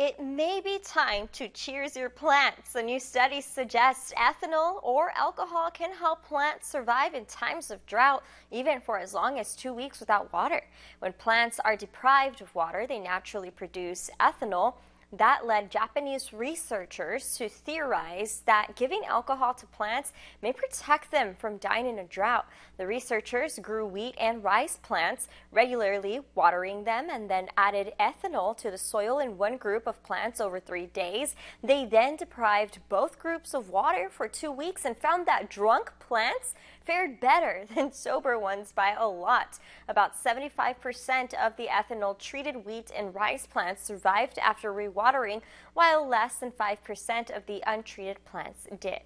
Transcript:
It may be time to cheers your plants. A new study suggests ethanol or alcohol can help plants survive in times of drought, even for as long as two weeks without water. When plants are deprived of water, they naturally produce ethanol. That led Japanese researchers to theorize that giving alcohol to plants may protect them from dying in a drought. The researchers grew wheat and rice plants, regularly watering them, and then added ethanol to the soil in one group of plants over three days. They then deprived both groups of water for two weeks and found that drunk plants fared better than sober ones by a lot. About 75% of the ethanol treated wheat and rice plants survived after rewatering, while less than 5% of the untreated plants did.